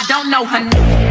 I don't know her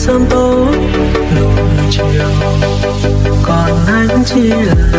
sớm tối lùi chiều. Còn anh chỉ là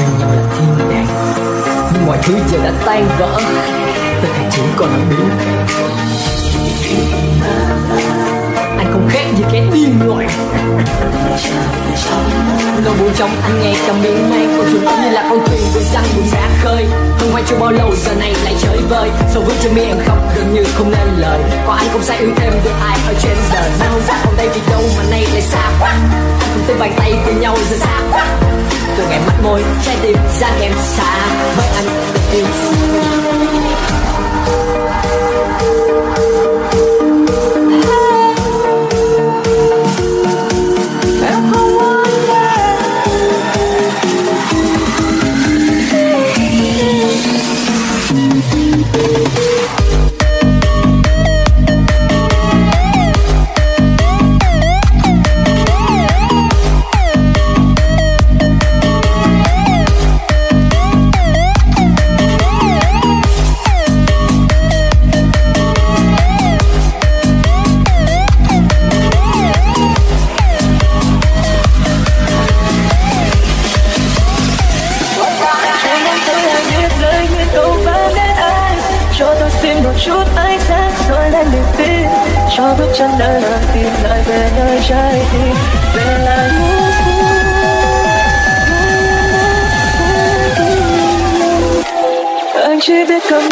cho dù là thiên đàng. Nhưng mọi thứ giờ đã tan vỡ. Tất cả chỉ còn là biến anh không khác gì cái điên rồi Nồi buồn trong anh nghe trong miệng mang Con chuột như là con thuyền vừa răng buồn ra khơi. Không quay chưa bao lâu giờ này lại chơi vơi. Sầu vứt trên miệng khóc gần như không nên lời. Có anh cũng sai yêu thêm được ai ở trên giờ Sao ra còn đây vì đâu mà nay lại xa quá. Anh cùng tới bàn tay của nhau giờ xa quá. Từ ngày mắt môi trái tim ra em xa. Với anh yêu. chẳng nơi nào tìm lại về nơi trái tim. Về lại những anh chỉ biết cầm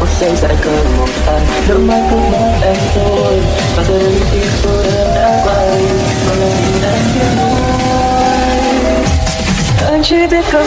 Một giây dại cờ một ai Đôi mắt cứ mong em thôi. Và giờ những khi tôi em đã quay. Mà lần em biết nuối. Anh chỉ biết cầm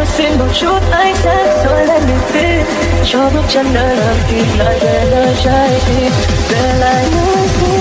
tôi xin một chút ánh sáng rồi lên mình tin. Cho bước chân đã làm kịp lại về nơi trái tim. Về lại nơi xưa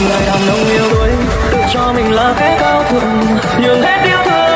người đàn ông yêu đuối, tự cho mình là kẻ cao thượng, nhường hết yêu thương.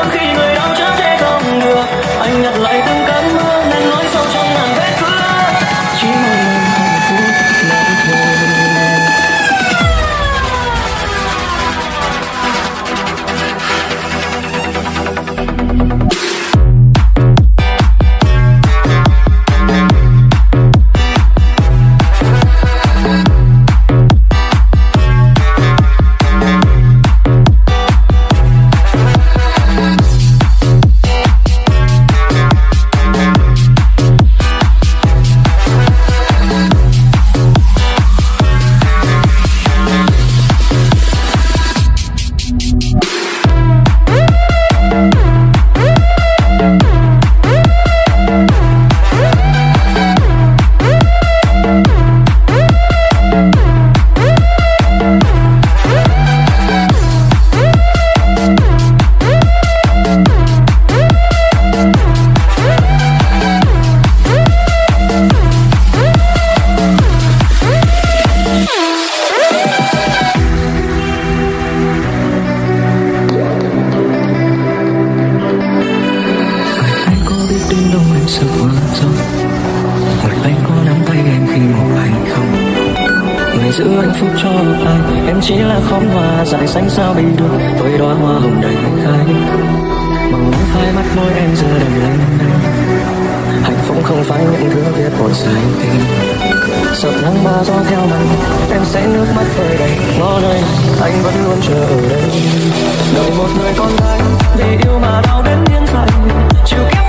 chỉ là khóm hoa dài xanh sao bình được với đóa hoa hồng đầy khai bằng nắng phai mắt môi em giờ đầy lên hạnh phúc không phải những thứ viết một trái tim sập nắng ba gió theo mây em sẽ nước mắt vơi đầy. Ngõ nơi anh vẫn luôn chờ ở đây. Đợi một người con gái, vì yêu mà đau đến điên dại chiều kéo